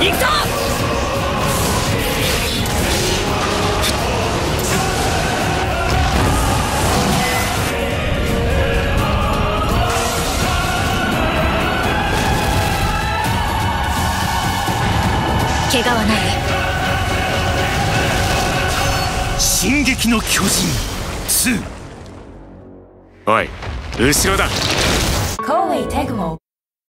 行くぞ！怪我はない。進撃の巨人2おい後ろだ。テグ